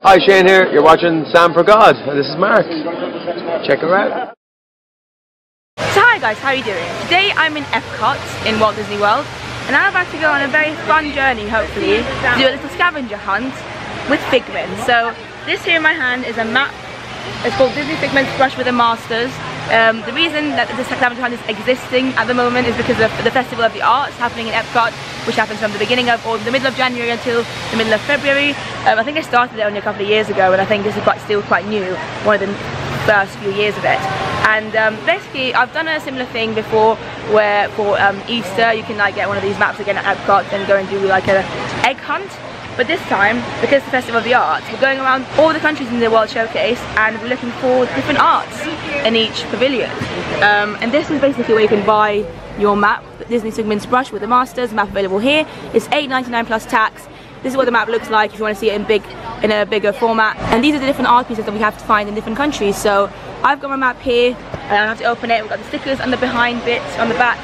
Hi, Shane here. You're watching Sam for God. And this is Mark. Check her out. So hi guys, how are you doing? Today I'm in Epcot in Walt Disney World and I'm about to go on a very fun journey hopefully to do a little scavenger hunt with Figment. So this here in my hand is a map. It's called Disney Figment's Brush with the Masters. Um, the reason that this scavenger hunt is existing at the moment is because of the Festival of the Arts happening in Epcot which happens from the beginning of or the middle of January until the middle of February. Um, I think I started it only a couple of years ago and I think this is quite still quite new, one of the first few years of it. And um, basically I've done a similar thing before where for um, Easter you can like get one of these maps again at Epcot and go and do like a egg hunt but this time, because it's the Festival of the Arts, we're going around all the countries in the World Showcase and we're looking for different arts in each pavilion. Um, and this is basically where you can buy your map, Disney Figments Brush with the Masters, map available here. It's $8.99 plus tax. This is what the map looks like if you want to see it in big, in a bigger format. And these are the different art pieces that we have to find in different countries. So I've got my map here, and I have to open it. We've got the stickers on the behind bit on the back.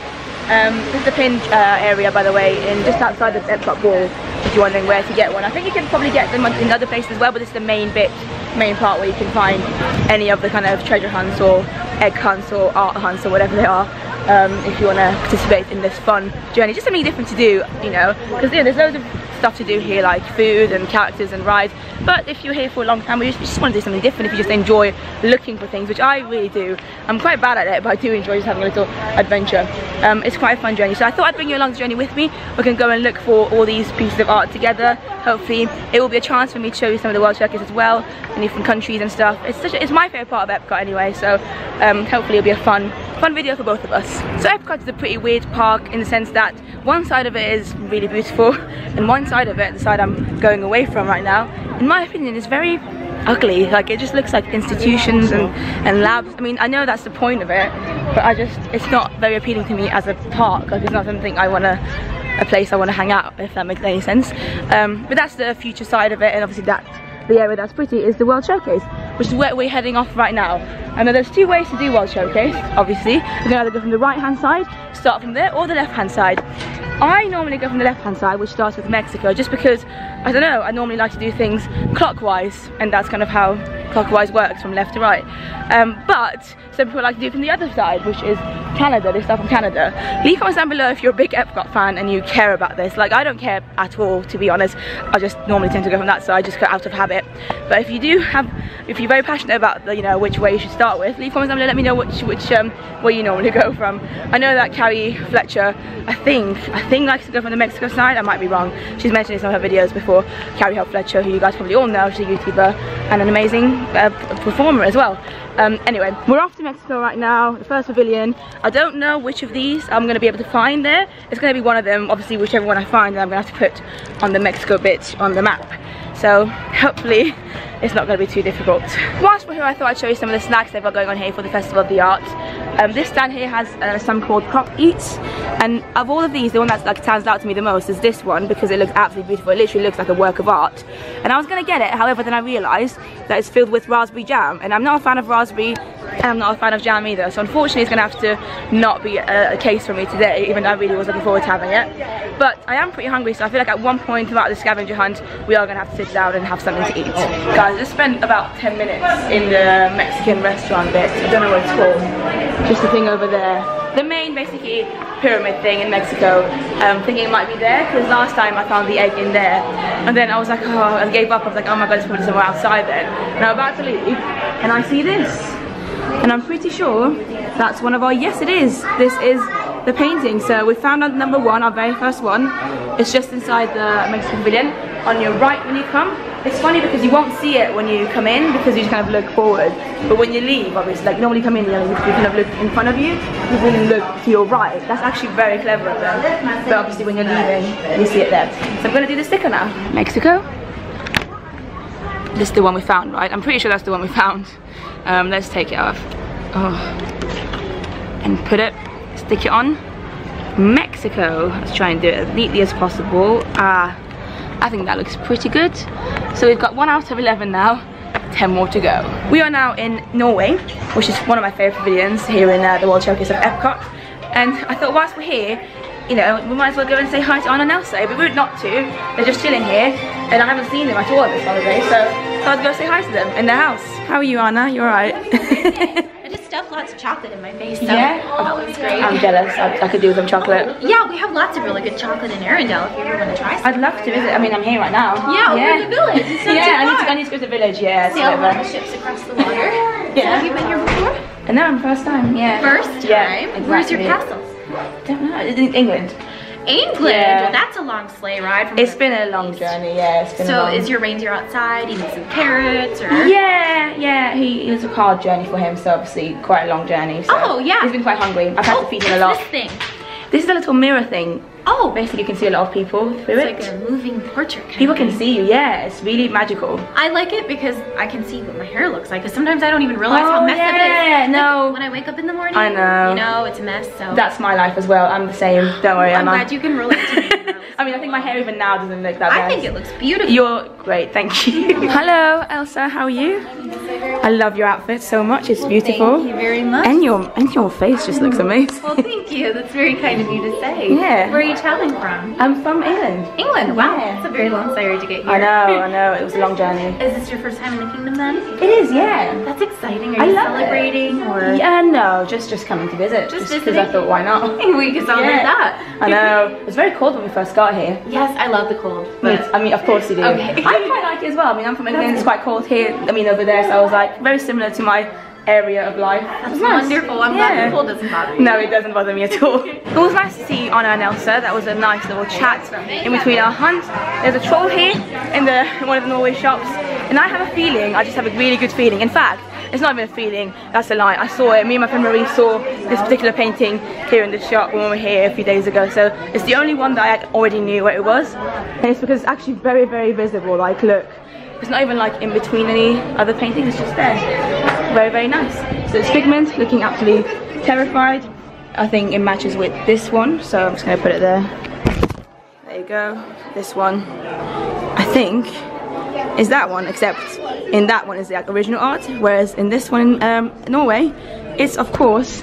Um, this is the pin uh, area, by the way, in just outside the Epcot wall. If you're wondering where to get one, I think you can probably get them in other places as well. But this is the main bit, main part where you can find any of the kind of treasure hunts or egg hunts or art hunts or whatever they are. Um, if you want to participate in this fun journey, just something different to do, you know, because you know, there's loads of stuff to do here like food and characters and rides. But if you're here for a long time or you just want to do something different. If you just enjoy looking for things which I really do. I'm quite bad at it but I do enjoy just having a little adventure. Um, it's quite a fun journey. So I thought I'd bring you along the journey with me. We can go and look for all these pieces of art together. Hopefully it will be a chance for me to show you some of the world showcase as well in different countries and stuff. It's such a, it's my favorite part of Epcot anyway so um, hopefully it'll be a fun fun video for both of us. So Epcot is a pretty weird park in the sense that one side of it is really beautiful and one side of it the side I'm going away from right now in my opinion is very ugly. Like it just looks like institutions and and labs. I mean I know that's the point of it but I just it's not very appealing to me as a park. Like it's not something I want to a place I want to hang out if that makes any sense. Um, but that's the future side of it and obviously that the area that's pretty is the World Showcase which is where we're heading off right now and there's two ways to do World Showcase obviously. You can either go from the right hand side start from there or the left hand side. I normally go from the left hand side which starts with Mexico just because I don't know I normally like to do things clockwise and that's kind of how clockwise works from left to right. Um, but some people like to do it from the other side which is Canada, they start from Canada. Leave comments down below if you're a big Epcot fan and you care about this. Like I don't care at all to be honest. I just normally tend to go from that side just out of habit. But if you do have if you're very passionate about the, you know which way you should start with leave comments down below let me know which which um, where you normally go from I know that Carrie Fletcher I think I think likes to go from the Mexico side I might be wrong she's mentioned in some of her videos before Carrie Hope Fletcher who you guys probably all know she's a YouTuber and an amazing uh, performer as well um, anyway, we're off to Mexico right now, the first pavilion. I don't know which of these I'm going to be able to find there. It's going to be one of them, obviously whichever one I find I'm going to have to put on the Mexico bit on the map. So hopefully it's not going to be too difficult. Whilst we're here I thought I'd show you some of the snacks they've got going on here for the Festival of the Arts. Um, this stand here has uh, some called Crop Eats and of all of these the one that like stands out to me the most is this one because it looks absolutely beautiful. It literally looks like a work of art and I was going to get it however then I realised that it's filled with raspberry jam and I'm not a fan of raspberry and I'm not a fan of jam either so unfortunately it's going to have to not be a, a, case for me today even though I really was looking forward to having it but I am pretty hungry so I feel like at one point throughout the scavenger hunt we are going to have to sit down and have something to eat. Guys Just spent about 10 minutes in the Mexican restaurant bit. I don't know what it's called. Just the thing over there. The main basically pyramid thing in Mexico, um, thinking it might be there because last time I found the egg in there. And then I was like oh I gave up. I was like oh my god it's probably somewhere outside then. And I'm about to leave and I see this. And I'm pretty sure that's one of our yes it is. This is the painting. So we found our number one our very first one. It's just inside the Mexican pavilion. On your right when you come it's funny because you won't see it when you come in because you just kind of look forward. But when you leave, obviously, like normally come in, you, know, you kind of look in front of you, you really look to your right. That's actually very clever of them. But obviously when you're leaving, you see it there. So I'm gonna do the sticker now. Mexico. This is the one we found, right? I'm pretty sure that's the one we found. Um, let's take it off. Oh. And put it, stick it on. Mexico. Let's try and do it as neatly as possible. Ah, I think that looks pretty good. So we've got one out of 11 now. 10 more to go. We are now in Norway, which is one of my favourite pavilions here in uh, the World Showcase of Epcot. And I thought whilst we're here, you know, we might as well go and say hi to Anna and Elsa. It'd be rude not to. They're just chilling here, and I haven't seen them at all this holiday, so So I'd go say hi to them in their house. How are you, Anna? You alright? I just lots of chocolate in my face, so Yeah? that was great. I'm jealous. I, I could do with some chocolate. yeah, we have lots of really good chocolate in Arendelle if you ever want to try some. I'd love to visit. I mean, I'm here right now. Yeah, over in the village. It's not yeah, I need, to. I need to go to the village. Yeah, Sail the ships across the water. Yeah. Have you been here before? And now I'm first time. Yeah. First time? Yeah, Where's your exactly. castle? don't know. It's in England. England. Yeah. Well, that's a long sleigh ride. From It's been a long East. journey. Yeah, it's been. So long. is your reindeer outside eating some carrots or? Yeah, yeah. He it was a hard journey for him, so obviously quite a long journey. So Oh, yeah. He's been quite hungry. I've had Oh, to feed him a lot. this thing? This is a little mirror thing. Oh, Basically, you can see a lot of people through it's it. It's like a moving portrait. kind People of can see you. Yeah, it's really magical. I like it because I can see what my hair looks like. Because sometimes I don't even realize Oh, how messed up it yeah, no. Like, when I wake up in the morning, I know. You know, it's a mess. So That's my life as well. I'm the same. Don't worry, I'm Emma. glad you can relate to me. I mean, I think my hair even now doesn't look that bad. I bad. think it looks beautiful. You're great, thank you. Hello, Elsa. How are you? I love your outfit so much. It's beautiful. Thank you very much. And your and your face just looks amazing. well, thank you. That's very kind of you to say. Yeah. Where are you traveling from? I'm from England. England. Wow, Yeah. that's a very long story to get here. I know, I know. It was a long journey. Is this your first time in the kingdom then? It is, yeah. That's exciting. Are I you love it. celebrating or? Yeah, no, just just coming to visit. Just because I thought, why not? we could celebrate that. I know. It was very cold when we first got here. Yes, I love the cold. But I mean, of course you do. Okay. I quite like it as well. I mean, I'm from England. It's quite cold here. I mean, over there. So I was like, very similar to my area of life. That's nice. wonderful. I'm Yeah. glad the cold doesn't bother you. No, it doesn't bother me at all. It was nice to see Anna and Elsa. That was a nice little chat in between our hunt. There's a troll here in the in one of the Norway shops, and I have a feeling. I just have a really good feeling. In fact, it's not even a feeling. That's a lie. I saw it. Me and my friend Marie saw this particular painting here in the shop when we were here a few days ago. So it's the only one that I already knew what it was, and it's because it's actually very, very visible. Like, look. It's not even like in between any other paintings, it's just there. Very, very nice. So it's Figment looking absolutely terrified. I think it matches with this one, so I'm just gonna put it there. There you go. This one, I think, is that one, except in that one is the original art, whereas in this one in um, Norway, it's of course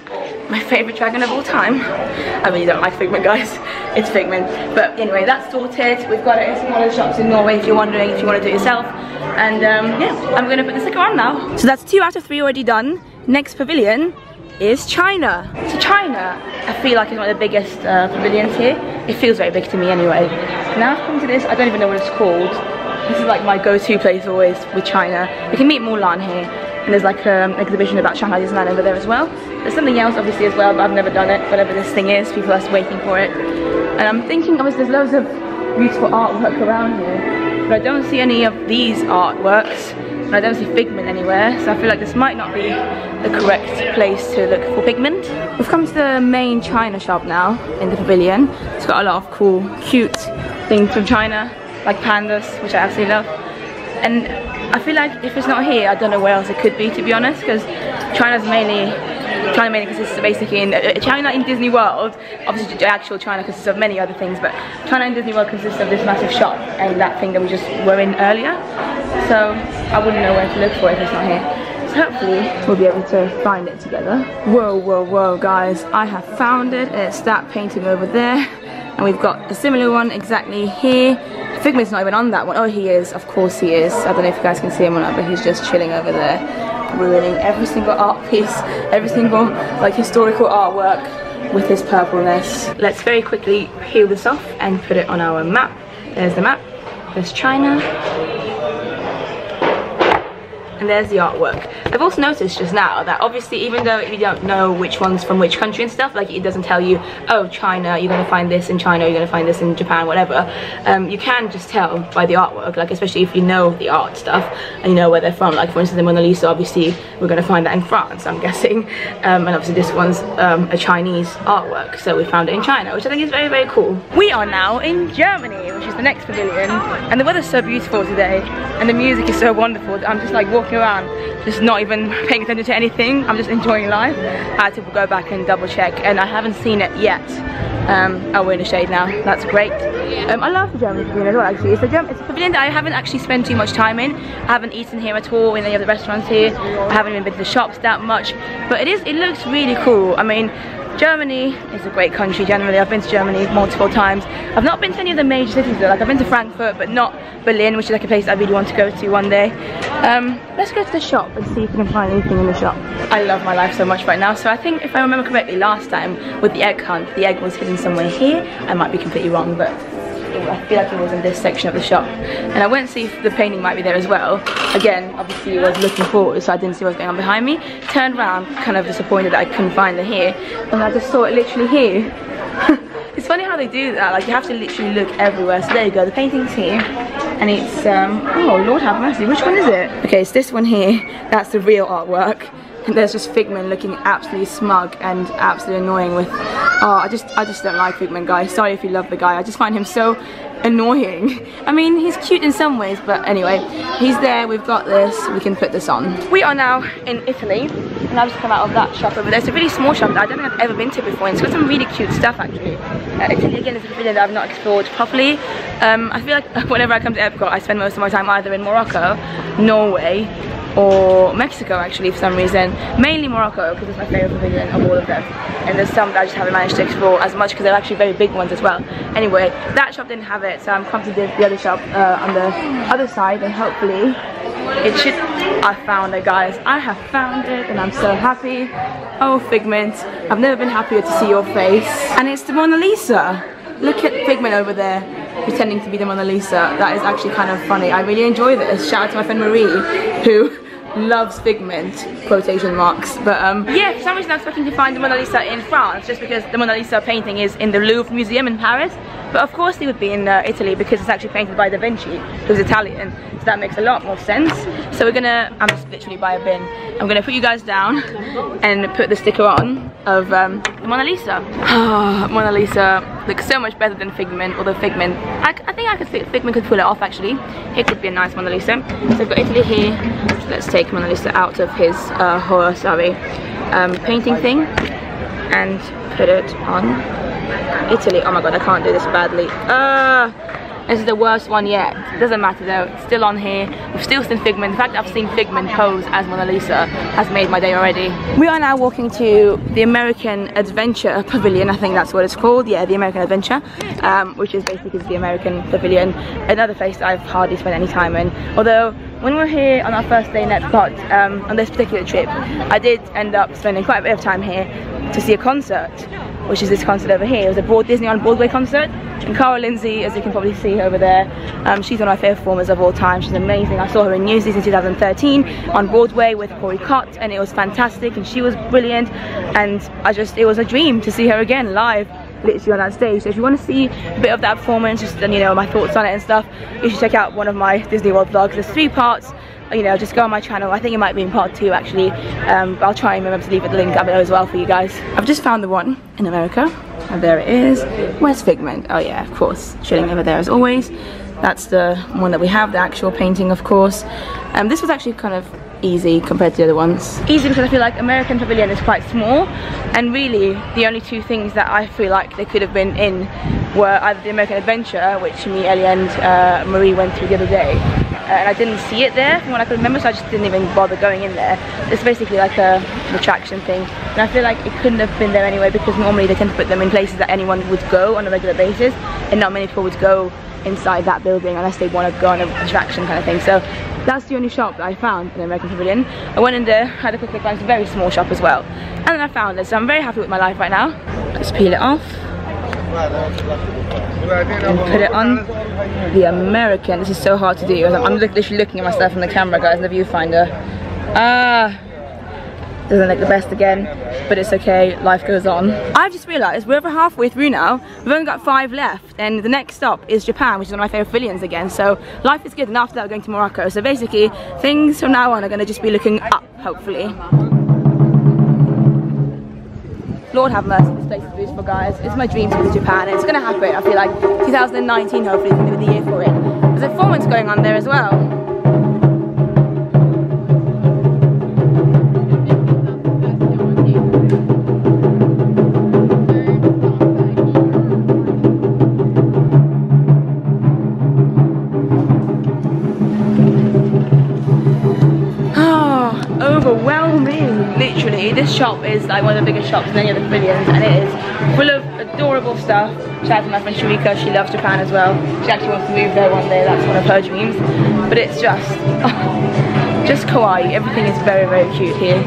my favorite dragon of all time. I really don't like Figment, guys. It's Figment. But anyway, that's sorted. We've got it in one of the shops in Norway if you're wondering if you want to do it yourself. And um, yeah, I'm gonna put the sticker on now. So that's two out of three already done. Next pavilion is China. So China, I feel like is one of the biggest uh, pavilions here. It feels very big to me anyway. Now I've come to this, I don't even know what it's called. This is like my go-to place always with China. You can meet Mulan here. And there's like um, an exhibition about Shanghai Disneyland over there as well. There's something else obviously as well, but I've never done it. Whatever this thing is, people are waiting for it. And I'm thinking obviously there's loads of beautiful artwork around here. But I don't see any of these artworks. And I don't see Figment anywhere, so I feel like this might not be the correct place to look for Figment. We've come to the main China shop now, in the pavilion. It's got a lot of cool, cute things from China, like pandas, which I absolutely love. And I feel like if it's not here, I don't know where else it could be, to be honest, because China's mainly China mainly consists of basically in uh, China in Disney World. Obviously, actual China consists of many other things, but China in Disney World consists of this massive shop and that thing that we just were in earlier. So I wouldn't know where to look for it if it's not here. So hopefully we'll be able to find it together. Whoa, whoa, whoa, guys! I have found it. It's that painting over there, and we've got a similar one exactly here. Figment's not even on that one. Oh, he is. Of course he is. I don't know if you guys can see him or not, but he's just chilling over there, ruining every single art piece, every single like historical artwork with his purpleness. Let's very quickly peel this off and put it on our map. There's the map. There's China. And there's the artwork. I've also noticed just now that obviously even though you don't know which one's from which country and stuff, like it doesn't tell you, oh China, you're gonna find this in China, you're gonna find this in Japan, whatever. Um, you can just tell by the artwork, like especially if you know the art stuff and you know where they're from. Like for instance the Mona Lisa, obviously we're gonna find that in France, I'm guessing. Um, and obviously this one's um, a Chinese artwork, so we found it in China, which I think is very, very cool. We are now in Germany, which is the next pavilion, and the weather's so beautiful today, and the music is so wonderful. I'm just like walking around, just not even paying attention to anything. I'm just enjoying life. I had to go back and double check, and I haven't seen it yet. Um, oh, we're in the shade now. That's great. Um, I love the German pavilion as well, actually. It's a, German, it's a pavilion that I haven't actually spent too much time in. I haven't eaten here at all in any of the restaurants here. I haven't even been to the shops that much. But it is. It looks really cool. I mean, Germany is a great country generally. I've been to Germany multiple times. I've not been to any of the major cities though. Like I've been to Frankfurt, but not Berlin, which is like a place I really want to go to one day. Um, let's go to the shop and see if we can find anything in the shop. I love my life so much right now. So I think if I remember correctly, last time with the egg hunt, the egg was hidden somewhere here. I might be completely wrong, but I feel like it was in this section of the shop. And I went to see if the painting might be there as well. Again, obviously I was looking forward, so I didn't see what was going on behind me. Turned around, kind of disappointed that I couldn't find it here. And I just saw it literally here. it's funny how they do that, like you have to literally look everywhere. So there you go, the painting's here. And it's, um, oh Lord have mercy, which one is it? Okay, it's this one here. That's the real artwork. There's just Figment looking absolutely smug and absolutely annoying with oh I just I just don't like Figment guys. Sorry if you love the guy. I just find him so annoying. I mean he's cute in some ways but anyway he's there. We've got this. We can put this on. We are now in Italy and I've just come out of that shop over there. It's a really small shop that I don't think I've ever been to before and it's got some really cute stuff actually. Uh, Italy again is a video that I've not explored properly. Um, I feel like whenever I come to Epcot I spend most of my time either in Morocco Norway or Mexico actually for some reason. Mainly Morocco because it's my favourite pavilion of all of them. And there's some that I just haven't managed to explore as much because they're actually very big ones as well. Anyway, that shop didn't have it so I'm come to the, the other shop uh, on the other side and hopefully it should... I found it guys. I have found it and I'm so happy. Oh Figment, I've never been happier to see your face. And it's the Mona Lisa. Look at Figment over there pretending to be the Mona Lisa. That is actually kind of funny. I really enjoy this. Shout out to my friend Marie who loves Figment, quotation marks. But um, yeah, for some reason I was expecting to find the Mona Lisa in France just because the Mona Lisa painting is in the Louvre Museum in Paris. But of course they would be in uh, Italy because it's actually painted by Da Vinci, who's Italian. So that makes a lot more sense. So we're gonna, I'm just literally by a bin. I'm gonna put you guys down and put the sticker on of um, the Mona Lisa. Oh, Mona Lisa looks so much better than Figment, although Figment, I, I think I could Figment could pull it off actually. It could be a nice Mona Lisa. So I've got Italy here. Let's take Mona Lisa out of his uh, horror, sorry, um, painting thing and put it on Italy. Oh my god, I can't do this badly. Uh, this is the worst one yet. Doesn't matter though, still on here. We've still seen Figment. In fact, I've seen Figment pose as Mona Lisa has made my day already. We are now walking to the American Adventure Pavilion. I think that's what it's called. Yeah, the American Adventure, um, which is basically the American Pavilion. Another place I've hardly spent any time in. Although when we were here on our first day in Epcot, um, on this particular trip, I did end up spending quite a bit of time here to see a concert which is this concert over here. It was a Broad Disney on Broadway concert. And Kara Lindsay, as you can probably see over there, um, she's one of my favourite performers of all time. She's amazing. I saw her in Newsies in 2013 on Broadway with Corey Cott and it was fantastic and she was brilliant and I just, it was a dream to see her again live literally on that stage. So if you want to see a bit of that performance, just and you know my thoughts on it and stuff, you should check out one of my Disney World vlogs. There's three parts you know, just go on my channel. I think it might be in part two actually. Um, I'll try and remember to leave it the link down below as well for you guys. I've just found the one in America. And there it is. Where's Figment? Oh yeah, of course. Chilling over there as always. That's the one that we have, the actual painting of course. Um, this was actually kind of easy compared to the other ones. Easy because I feel like American Pavilion is quite small and really the only two things that I feel like they could have been in were either the American Adventure, which me, Ellie and uh, Marie went through the other day, uh, and I didn't see it there from what I could remember so I just didn't even bother going in there. It's basically like a attraction thing and I feel like it couldn't have been there anyway because normally they tend to put them in places that anyone would go on a regular basis and not many people would go inside that building unless they want to go on an attraction kind of thing. So that's the only shop that I found in the American Pavilion. I went in there, had a quick look, it's a very small shop as well. And then I found it, so I'm very happy with my life right now. Let's peel it off and put it on the American. This is so hard to do. I'm literally looking at myself in the camera, guys, in the viewfinder. Ah, doesn't look the best again, but it's okay, life goes on. I've just realised we're over halfway through now. We've only got five left, and the next stop is Japan, which is one of my favourite pavilions again. So life is good, and after that we're going to Morocco. So basically, things from now on are going to just be looking up, hopefully. Lord have mercy, this place is beautiful guys. It's my dream to go to Japan it's gonna happen. I feel like 2019 hopefully is gonna be the year for it. There's a performance going on there as well. This shop is like one of the biggest shops in any of the pavilions and it is full of adorable stuff. Shout out to my friend Sharika, she loves Japan as well. She actually wants to move there one day, that's one of her dreams. But it's just, just kawaii. Everything is very, very cute here.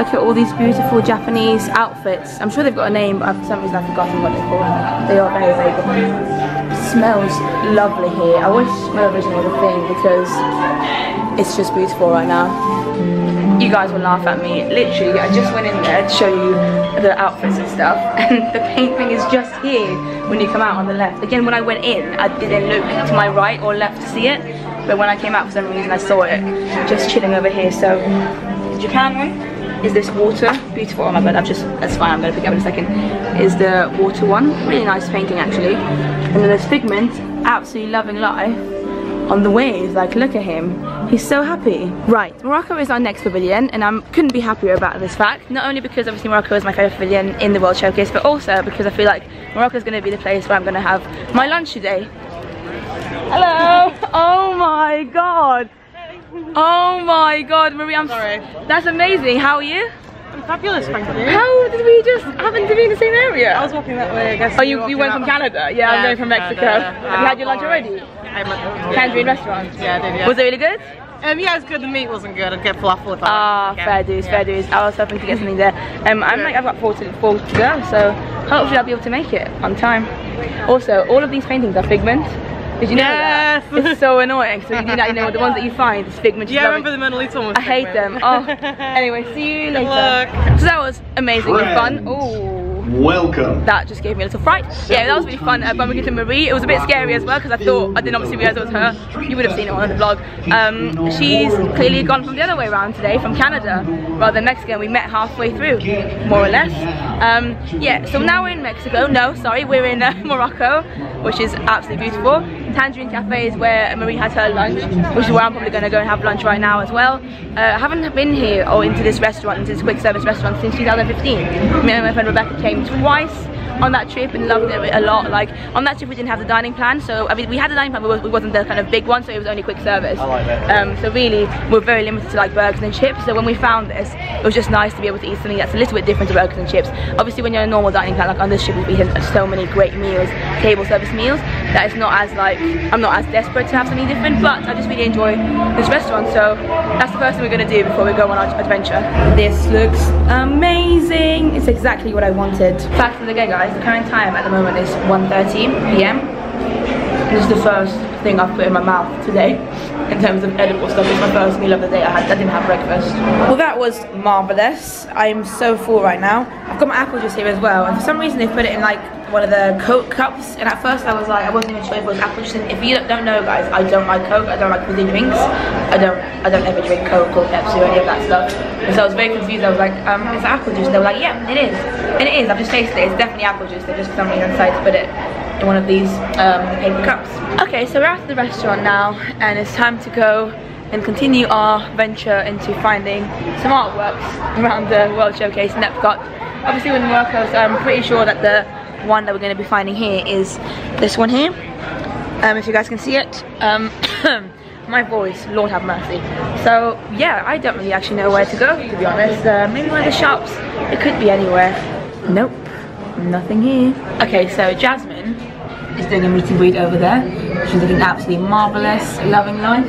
Look at all these beautiful Japanese outfits. I'm sure they've got a name, but for some reason I've forgotten what they're called. They are very, very good. Smells lovely here. I wish smell vision was a thing because it's just beautiful right now. You guys will laugh at me. Literally, I just went in there to show you the outfits and stuff, and the painting is just here when you come out on the left. Again, when I went in, I didn't look to my right or left to see it, but when I came out for some reason, I saw it. Just chilling over here. So, Japan is this water. Beautiful. Oh my god i've just that's fine. I'm gonna pick up in a second. Is the water one. Really nice painting actually. And then there's figment absolutely loving life on the waves like look at him he's so happy right morocco is our next pavilion and i couldn't be happier about this fact not only because obviously morocco is my favorite pavilion in the world showcase but also because i feel like morocco is going to be the place where i'm going to have my lunch today hello oh my god Oh my god, Marie, I'm Sorry. That's amazing. How are you? Fabulous, thank you. How did we just happen to be in the same area? I was walking that way, I guess. Oh, you, you went from Canada? Yeah, I'm going from Mexico. Have you had your lunch Uh, already? I'm at Tangierine restaurant. Yeah, I did, yeah. Was it really good? Um, yeah, it's good. The meat wasn't good. I'd get falafel if I Ah, again. fair dues, fair Yeah. dues. I was hoping to get something there. Um, I'm like, I've got four to, four to go, so hopefully I'll be able to make it on time. Also, all of these paintings are figment. Did you know Yes. that? It's so annoying. So you, know, you know, the ones that you find, is figment. Yeah, I remember the Mona Lisa one. I hate them. Oh. anyway, see you later. luck. So that was amazing and fun. Friends. Ooh. Welcome. That just gave me a little fright. Yeah, that was really fun. Uh, bumping into Marie, it was a bit scary as well because I thought I didn't obviously realise it was her. You would have seen it on the vlog. Um, she's clearly gone from the other way around today, from Canada rather than Mexico. We met halfway through, more or less. Um, yeah, so now we're in Mexico. No, sorry, we're in uh, Morocco, which is absolutely beautiful. Tangierine Cafe is where Marie has her lunch, which is where I'm probably going to go and have lunch right now as well. Uh, I haven't been here or into this restaurant, into this quick service restaurant since 2015. Me and my friend Rebecca came twice on that trip and loved it a lot. Like on that trip we didn't have the dining plan, so I mean we had the dining plan, but it wasn't the kind of big one, so it was only quick service. Like Um, so really we're very limited to like burgers and chips. So when we found this, it was just nice to be able to eat something that's a little bit different to burgers and chips. Obviously when you're on a normal dining plan, like on this trip we've eaten so many great meals, table service meals, that it's not as like I'm not as desperate to have something different, but I just really enjoy this restaurant. So that's the first thing we're gonna do before we go on our adventure. This looks amazing. It's exactly what I wanted. Fact of the day, guys. The current time at the moment is 1:30 p.m. This is the first thing I've put in my mouth today in terms of edible stuff. It's my first meal of the day. I, had, I didn't have breakfast. Well, that was marvelous. I'm so full right now. I've got my apple juice here as well, and for some reason they put it in like one of the Coke cups. And at first I was like, I wasn't even sure if it was apple juice. And if you don't know, guys, I don't like Coke. I don't like fizzy drinks. I don't. I don't ever drink Coke or Pepsi or any of that stuff. And so I was very confused. I was like, um, it's apple juice. And they were like, yeah, it is. And it is. I've just tasted it. It's definitely apple juice. They just for some reason decided to put it in one of these um, paper cups. Okay, so we're at the restaurant now, and it's time to go and continue our venture into finding some artworks around the World Showcase in Epcot. Obviously, with Morocco, so I'm pretty sure that the one that we're going to be finding here is this one here. Um, if you guys can see it. Um, my voice, Lord have mercy. So yeah, I don't really actually know where to go, to be honest. Uh, maybe one of the shops. It could be anywhere. Nope, nothing here. Okay, so Jasmine is doing a meet and greet over there. She's looking absolutely marvelous, loving life.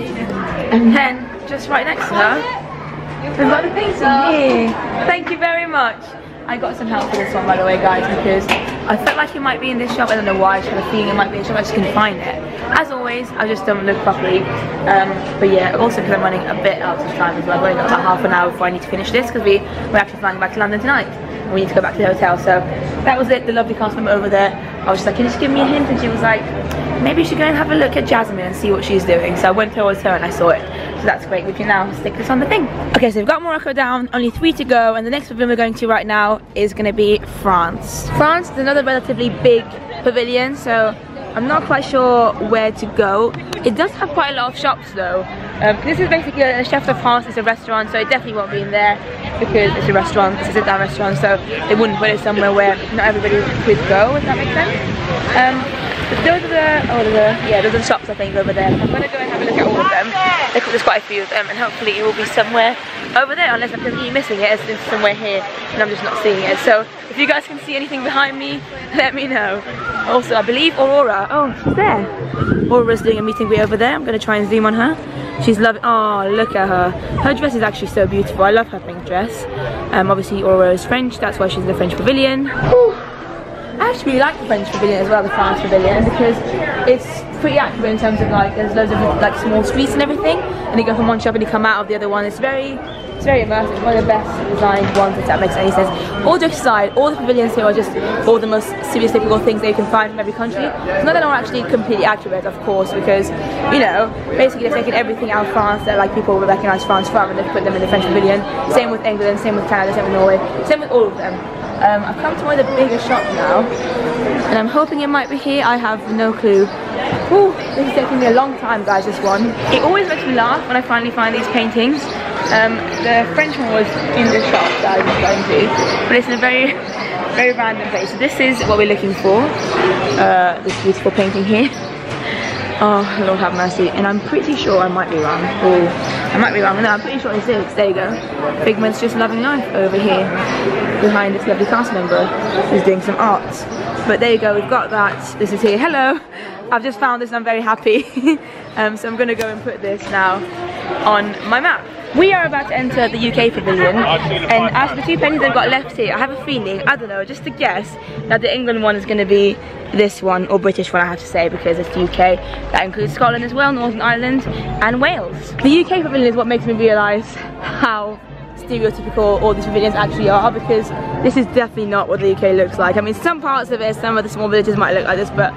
And then just right next to her, we've got the painting here. Thank you very much. I got some help for this one by the way guys because I felt like it might be in this shop. I don't know why, I just had a feeling it might be in the shop, I just couldn't find it. As always, I just don't look properly. Um, but yeah, also because I'm running a bit out of time as well. I've only got about half an hour before I need to finish this because we, we're actually flying back to London tonight. We need to go back to the hotel. So that was it, the lovely cast member over there. I was just like, can you just give me a hint? And she was like, maybe you should go and have a look at Jasmine and see what she's doing. So I went towards her and I saw it. So that's great. We can now stick this on the thing. Okay, so we've got Morocco down, only three to go. And the next pavilion we're going to right now is going to be France. France is another relatively big pavilion. So I'm not quite sure where to go. It does have quite a lot of shops though. Um, this is basically a Chef de France, it's a restaurant, so it definitely won't be in there because it's a restaurant, it's a sit-down restaurant, so they wouldn't put it somewhere where not everybody could go, if that makes sense. Um, those are the, oh, the, yeah, those are the shops I think over there. I'm gonna go and have a look at all of them. There's quite a few of them and hopefully it will be somewhere over there unless I'm completely missing it as it's somewhere here and I'm just not seeing it. So if you guys can see anything behind me, let me know. Also, I believe Aurora, oh, she's there. Aurora's doing a meeting way over there. I'm gonna try and zoom on her. She's loving, oh, look at her. Her dress is actually so beautiful. I love her pink dress. Um, obviously Aurora is French, that's why she's in the French pavilion. Actually really like the French pavilion as well, the France pavilion, because it's pretty accurate in terms of like there's loads of like small streets and everything, and you go from one shop and you come out of the other one. It's very, it's very immersive. It's one of the best designed ones, if that makes any sense. All jokes aside, all the pavilions here are just all the most stereotypical things that you can find from every country. It's not that they're actually completely accurate, of course, because you know basically they've taken everything out of France that like people would recognize France from, and they've put them in the French pavilion. Same with England, same with Canada, same with Norway, same with all of them. Um, I've come to one of the bigger shops now, and I'm hoping it might be here. I have no clue. Ooh, this is taking me a long time, guys, this one. It always makes me laugh when I finally find these paintings. Um, the French one was in the shop that I was going to, but it's in a very, very random place. So this is what we're looking for, uh, this beautiful painting here. Oh, Lord have mercy. And I'm pretty sure I might be wrong. Oh, I might be wrong. No, I'm pretty sure it's this. There you go. Figment's just loving life over here behind this lovely cast member who's doing some art. But there you go, we've got that. This is here. Hello. I've just found this and I'm very happy. um, so I'm going to go and put this now on my map. We are about to enter the UK pavilion and as for the two pennies I've got left here, I have a feeling, I don't know, just to guess that the England one is going to be this one, or British one I have to say because it's the UK. That includes Scotland as well, Northern Ireland and Wales. The UK pavilion is what makes me realise how stereotypical all these pavilions actually are because this is definitely not what the UK looks like. I mean some parts of it, some of the small villages might look like this but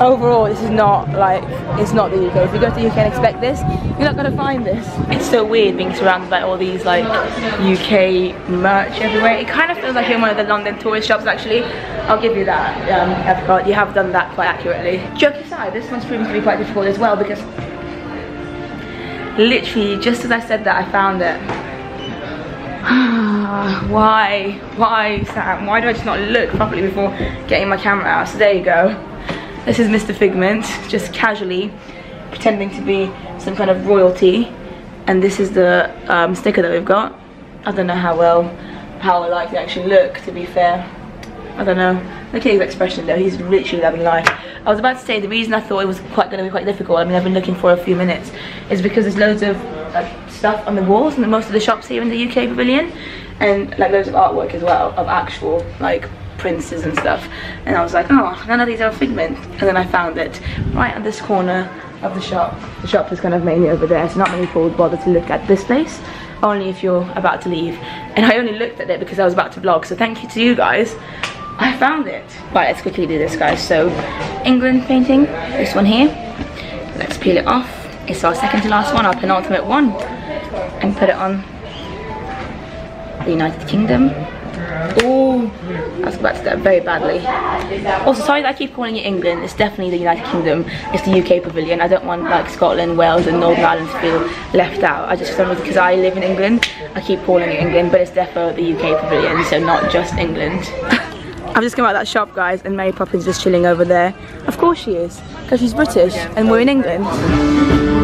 overall this is not like it's not the UK if you go to the UK and expect this you're not going to find this. It's so weird being surrounded by all these like UK merch everywhere. It kind of feels like you're in one of the London tourist shops actually. I'll give you that um, Epcot you have done that quite accurately. Joke aside this one's proving to be quite difficult as well because literally just as I said that I found it. Why? Why Sam? Why do I just not look properly before getting my camera out? So there you go this is Mr. Figment, just casually pretending to be some kind of royalty. And this is the um, sticker that we've got. I don't know how well, how I like they actually look, to be fair. I don't know. Look at his expression though, he's literally loving life. I was about to say, the reason I thought it was quite going to be quite difficult, I mean I've been looking for a few minutes, is because there's loads of like, stuff on the walls in most of the shops here in the UK pavilion. And like loads of artwork as well, of actual like princes and stuff. And I was like oh none of these are figment. And then I found it right at this corner of the shop. The shop is kind of mainly over there so not many people would bother to look at this place only if you're about to leave. And I only looked at it because I was about to vlog so thank you to you guys. I found it. Right let's quickly do this guys. So England painting this one here. Let's peel it off. It's our second to last one our penultimate one and put it on the United Kingdom Oh, was about to that very badly. Also, sorry that I keep calling it England. It's definitely the United Kingdom. It's the UK pavilion. I don't want like Scotland, Wales and Northern Ireland to feel left out. I just because I live in England, I keep calling it England, but it's definitely the UK pavilion, so not just England. I've just come out of that shop, guys, and Mary Poppins just chilling over there. Of course she is, because she's British, and we're in England.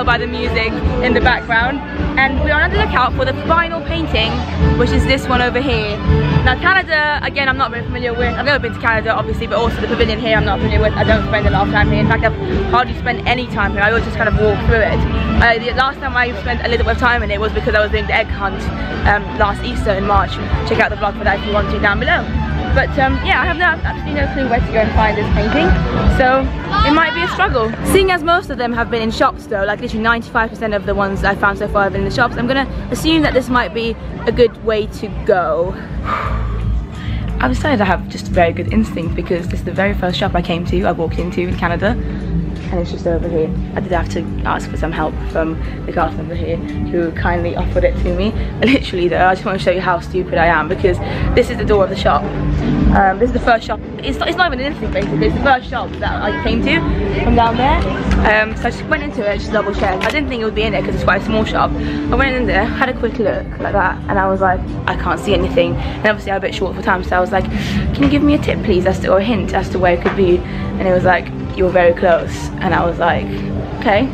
tell by the music in the background. And we are on the lookout for the final painting, which is this one over here. Now Canada, again, I'm not very familiar with. I've never been to Canada, obviously, but also the pavilion here I'm not familiar with. I don't spend a lot of time here. In fact, I've hardly spent any time here. I always just kind of walk through it. Uh, the last time I spent a little bit of time in it was because I was doing the egg hunt um, last Easter in March. Check out the vlog for that if you want to down below. But um, yeah, I have no, absolutely no clue where to go and find this painting. So it might be a struggle. Seeing as most of them have been in shops though, like literally 95% of the ones I found so far have been in the shops, I'm gonna assume that this might be a good way to go. I've decided I have just a very good instinct because this is the very first shop I came to, I walked into in Canada. And it's just over here. I did have to ask for some help from the cast member here who kindly offered it to me. Literally though, I just want to show you how stupid I am because this is the door of the shop. Um, this is the first shop, it's not, it's not even anything basically, it's the first shop that I came to from down there. Um, so I just went into it just double check. I didn't think it would be in it because it's quite a small shop. I went in there, had a quick look like that and I was like, I can't see anything. And obviously I'm a bit short for time so I was like, can you give me a tip please as to, or a hint as to where it could be? And it was like, you're very close. And I was like, okay.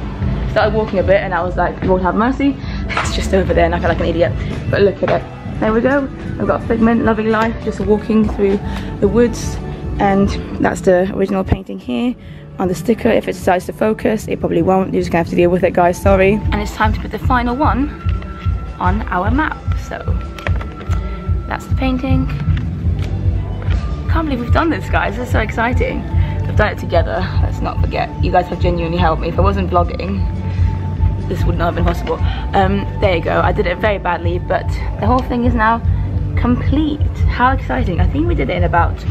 Started walking a bit and I was like, Lord have mercy. It's just over there and I feel like an idiot. But look at it. There we go. I've got a Figment, Loving Life, just walking through the woods. And that's the original painting here on the sticker. If it decides to focus, it probably won't. You're just gonna have to deal with it, guys, sorry. And it's time to put the final one on our map. So that's the painting. Can't believe we've done this, guys. Is so exciting. We've done it together. Let's not forget. You guys have genuinely helped me. If I wasn't vlogging, this would not have been possible. Um, there you go. I did it very badly, but the whole thing is now complete. How exciting. I think we did it in about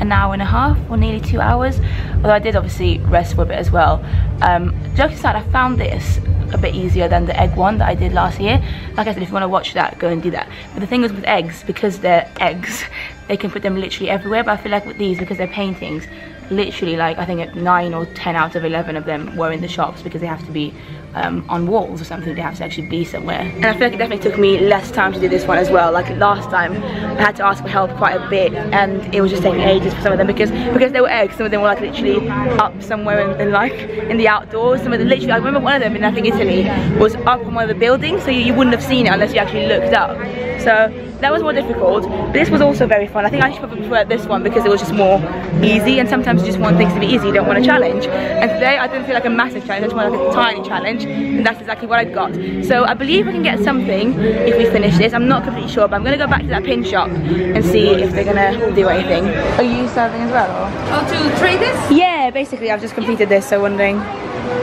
an hour and a half or nearly two hours. Although I did obviously rest for a bit as well. Um, joke aside, I found this a bit easier than the egg one that I did last year. Like I said, if you want to watch that, go and do that. But the thing is with eggs, because they're eggs, they can put them literally everywhere. But I feel like with these, because they're paintings, literally like I think 9 or 10 out of 11 of them were in the shops because they have to be um, on walls or something. They have to actually be somewhere. And I feel like it definitely took me less time to do this one as well. Like last time I had to ask for help quite a bit and it was just taking ages for some of them because because they were eggs. Some of them were like literally up somewhere in, in like in the outdoors. Some of them literally I remember one of them in I think Italy was up on one of the buildings so you, you wouldn't have seen it unless you actually looked up. So that was more difficult. But this was also very fun. I think I should probably prefer this one because it was just more easy and sometimes you just want things to be easy you don't want a challenge. And today I didn't feel like a massive challenge I just wanted like a tiny challenge and that's exactly what I got. So I believe we can get something if we finish this. I'm not completely sure but I'm gonna go back to that pin shop and see if they're gonna do anything. Are you serving as well or? Oh, to trade this? yeah basically I've just completed this so wondering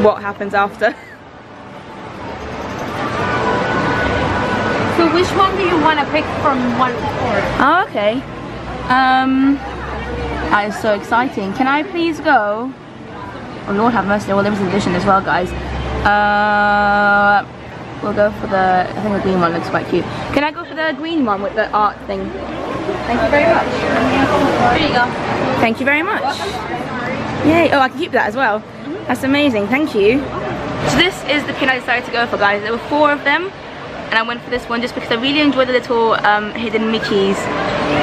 what happens after which one do you want to pick from one to four? Oh, okay. Um, that is so exciting. Can I please go? Oh Lord have mercy, well limited edition as well guys. Uh, we'll go for the, I think the green one looks quite cute. Can I go for the green one with the art thing? Thank you very much. There you go. Thank you very much. Yay, oh I can keep that as well. That's amazing, thank you. So this is the pin I decided to go for guys. There were four of them and I went for this one just because I really enjoyed the little um, hidden Mickeys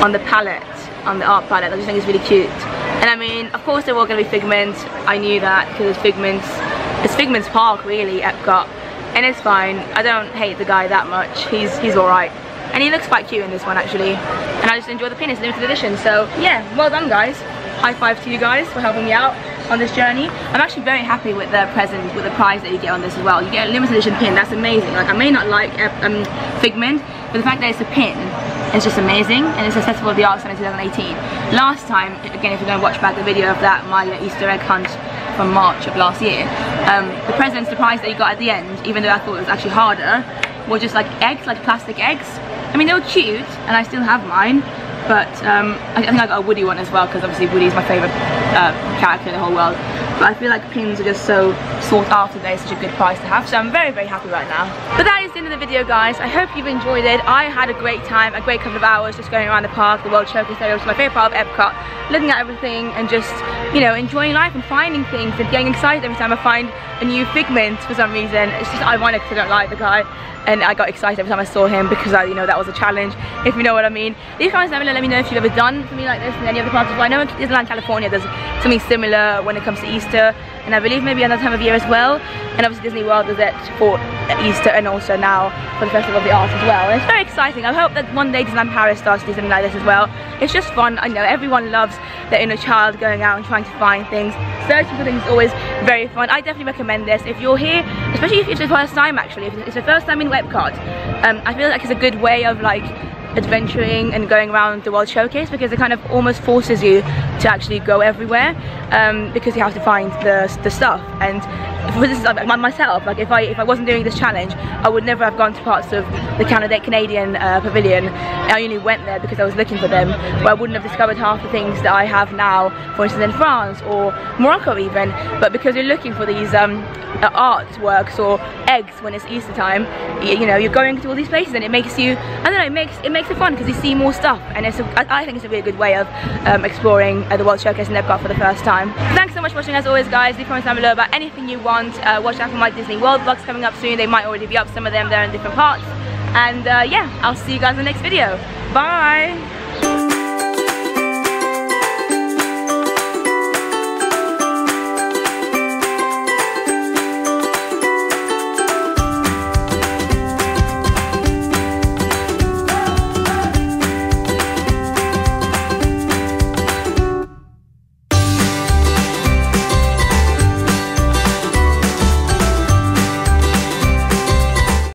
on the palette, on the art palette. I just think it's really cute. And I mean, of course they're all going to be Figment. I knew that because it's Figment's, it's Figment's park really, Epcot. And it's fine. I don't hate the guy that much. He's he's alright. And he looks quite cute in this one actually. And I just enjoy the pin, it's limited edition. So yeah, well done guys. High five to you guys for helping me out on this journey. I'm actually very happy with the present, with the prize that you get on this as well. You get a limited edition pin, that's amazing. Like I may not like um, Figment, but the fact that it's a pin is just amazing and it's accessible at the Art Centre 2018. Last time, again if you're going to watch back the video of that my Easter egg hunt from March of last year, um, the presents, the prize that you got at the end, even though I thought it was actually harder, were just like eggs, like plastic eggs. I mean they were cute and I still have mine, but um, I, think I got a Woody one as well because obviously Woody is my favourite uh, character in the whole world. But I feel like pins are just so sought after, they're such a good price to have, so I'm very, very happy right now. But that is the end of the video, guys. I hope you've enjoyed it. I had a great time, a great couple of hours just going around the park, the World Showcase area, which is my favourite part of Epcot, looking at everything and just, you know, enjoying life and finding things and getting excited every time I find a new figment for some reason. It's just ironic because I don't like the guy and I got excited every time I saw him because I, you know, that was a challenge, if you know what I mean. Leave comments down below, let me know if you've ever done something like this in any other parts of I know in Disneyland, California, there's something similar when it comes to Easter, and I believe maybe another time of year as well. And obviously Disney World does it for Easter and also now for the Festival of the Arts as well. And it's very exciting. I hope that one day Disneyland Paris starts to do something like this as well. It's just fun. I know everyone loves their inner child going out and trying to find things. Searching for things is always very fun. I definitely recommend this. If you're here, especially if it's the first time actually, if it's the first time in Epcot, um, I feel like it's a good way of like adventuring and going around the World Showcase because it kind of almost forces you to actually go everywhere um, because you have to find the, the stuff. And for this like myself like if I if I wasn't doing this challenge I would never have gone to parts of the Canada Canadian uh, pavilion. I only went there because I was looking for them where I wouldn't have discovered half the things that I have now for instance in France or Morocco even. But because you're looking for these um, uh, artworks or eggs when it's Easter time you, you, know you're going to all these places and it makes you I don't know it makes it makes it fun because you see more stuff and it's a, I, I think it's a really good way of um, exploring uh, the World Showcase in Epcot for the first time. Thanks so much for watching as always guys. Leave comments down below about anything you want. Uh, watch out for my Disney World vlogs coming up soon. They might already be up. Some of them they're in different parts. And uh, yeah I'll see you guys in the next video. Bye